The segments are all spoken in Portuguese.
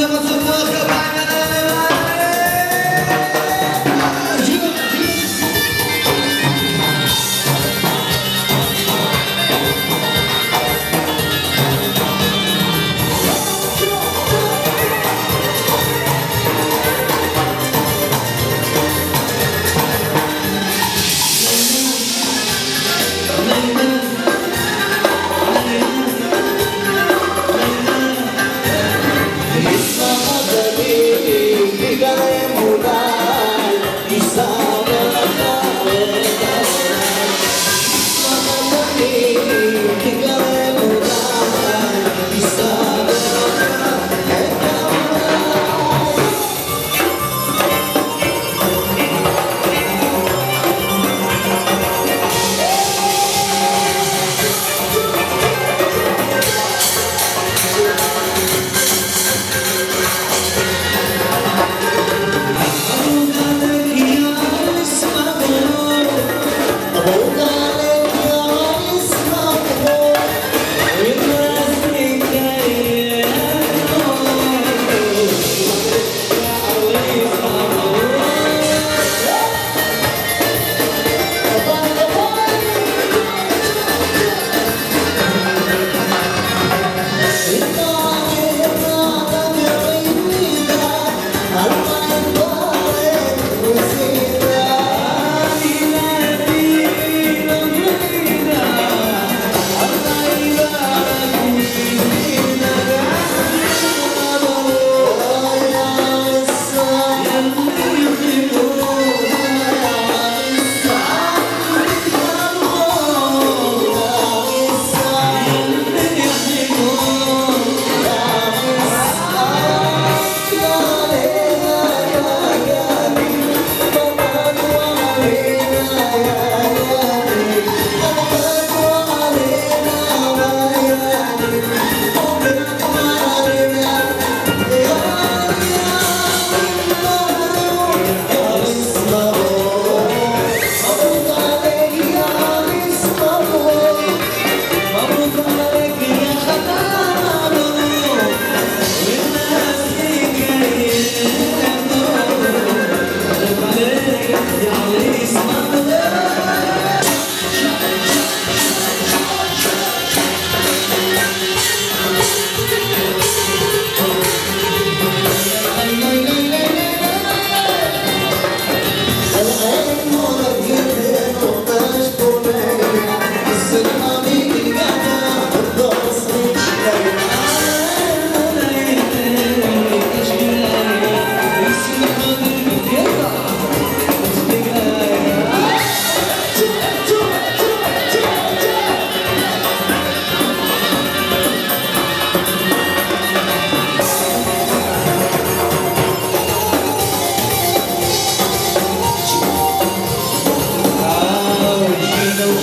Mas eu vou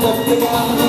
Obrigado.